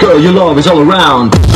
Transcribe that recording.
girl your love is all around.